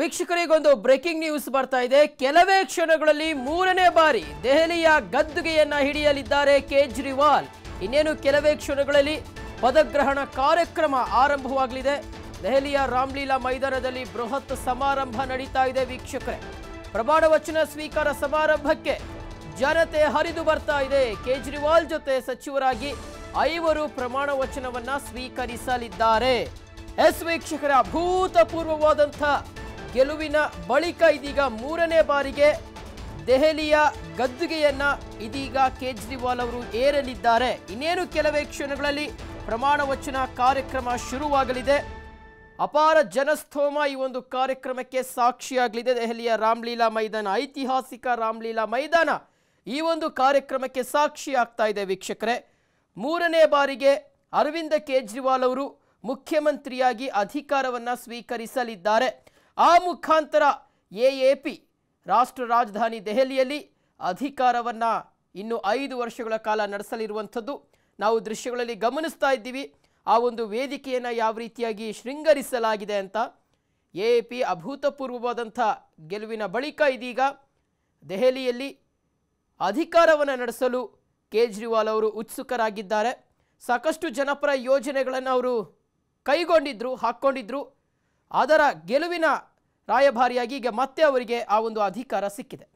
ವೀಕ್ಷಕರಿಗೊಂದು breaking news ಬರ್ತಾ ಇದೆ. ಕೆಲವೇ ಕ್ಷಣಗಳಲ್ಲಿ ಮೂರನೇ ಬಾರಿ ದೆಹಲಿಯ ಗದ್ದುಗೆಯನ್ನ ಹಿಡಿಯಲಿದ್ದಾರೆ ಕೇಜ್ರಿವಾಲ್. ಇನ್ನೇನು ಕೆಲವೇ ಕ್ಷಣಗಳಲ್ಲಿ ಪದಗ್ರಹಣ ಕಾರ್ಯಕ್ರಮ ಆರಂಭವಾಗಲಿದೆ. ದೆಹಲಿಯ ರಾಮ್ಲೀಲಾ ಮೈದಾನದಲ್ಲಿ ಬೃಹತ್ ಸಮಾರಂಭ ನಡೀತಾ ಇದೆ ವೀಕ್ಷಕರೇ. ಪ್ರಮಾಣ ವಚನ ಸ್ವೀಕಾರ ಸಮಾರಂಭಕ್ಕೆ ಜನತೆ ಹರಿದು ಬರ್ತಾ ಇದೆ. ಕೇಜ್ರಿವಾಲ್ ಜೊತೆ ಸಚಿವರಾಗಿ ಐವರು ಪ್ರಮಾಣ ವಚನವನ್ನ ಸ್ವೀಕರಿಸಲಿದ್ದಾರೆ. ಎಸ್ ವೀಕ್ಷಕರ ಅಭೂತಪೂರ್ವವಾದಂಥ ಗೆಲುವಿನ ಬಳಿಕ ಇದೀಗ ಮೂರನೇ ಬಾರಿಗೆ ದೆಹಲಿಯ ಗದ್ದುಗೆಯನ್ನ ಇದೀಗ ಕೇಜ್ರಿವಾಲ್ ಅವರು ಏರಲಿದ್ದಾರೆ. ಇನ್ನೇನು ಕೆಲವೇ ಕ್ಷಣಗಳಲ್ಲಿ ಪ್ರಮಾಣ ವಚನ ಕಾರ್ಯಕ್ರಮ ಶುರುವಾಗಲಿದೆ. ಅಪಾರ ಜನಸ್ತೋಮ ಈ ಒಂದು ಕಾರ್ಯಕ್ರಮಕ್ಕೆ ಸಾಕ್ಷಿಯಾಗಲಿದೆ. ದೆಹಲಿಯ ರಾಮ್ಲೀಲಾ ಮೈದಾನ, ಐತಿಹಾಸಿಕ ರಾಮ್ಲೀಲಾ ಮೈದಾನ ಈ ಒಂದು ಕಾರ್ಯಕ್ರಮಕ್ಕೆ ಸಾಕ್ಷಿ ಆಗ್ತಾ ಇದೆ ವೀಕ್ಷಕರೇ. ಮೂರನೇ ಬಾರಿಗೆ ಅರವಿಂದ ಕೇಜ್ರಿವಾಲ್ ಅವರು ಮುಖ್ಯಮಂತ್ರಿಯಾಗಿ ಅಧಿಕಾರವನ್ನ ಸ್ವೀಕರಿಸಲಿದ್ದಾರೆ. ಆ ಮುಖಾಂತರ ಎಎಪಿ ರಾಷ್ಟ್ರ ರಾಜಧಾನಿ ದೆಹಲಿಯಲ್ಲಿ ಅಧಿಕಾರವನ್ನು ಇನ್ನು ಐದು ವರ್ಷಗಳ ಕಾಲ ನಡೆಸಲಿರುವಂಥದ್ದು. ನಾವು ದೃಶ್ಯಗಳಲ್ಲಿ ಗಮನಿಸ್ತಾ ಇದ್ದೀವಿ. ಆ ಒಂದು ವೇದಿಕೆಯನ್ನು ಯಾವ ರೀತಿಯಾಗಿ ಶೃಂಗರಿಸಲಾಗಿದೆ ಅಂತ. ಎ ಪಿ ಅಭೂತಪೂರ್ವವಾದಂಥ ಗೆಲುವಿನ ಬಳಿಕ ಇದೀಗ ದೆಹಲಿಯಲ್ಲಿ ಅಧಿಕಾರವನ್ನು ನಡೆಸಲು ಕೇಜ್ರಿವಾಲ್ ಅವರು ಉತ್ಸುಕರಾಗಿದ್ದಾರೆ. ಸಾಕಷ್ಟು ಜನಪರ ಯೋಜನೆಗಳನ್ನು ಅವರು ಕೈಗೊಂಡಿದ್ರು, ಹಾಕ್ಕೊಂಡಿದ್ರು. ಅದರ ಗೆಲುವಿನ ರಾಯಭಾರಿಯಾಗಿ ಈಗ ಮತ್ತೆ ಅವರಿಗೆ ಆ ಒಂದು ಅಧಿಕಾರ ಸಿಕ್ಕಿದೆ.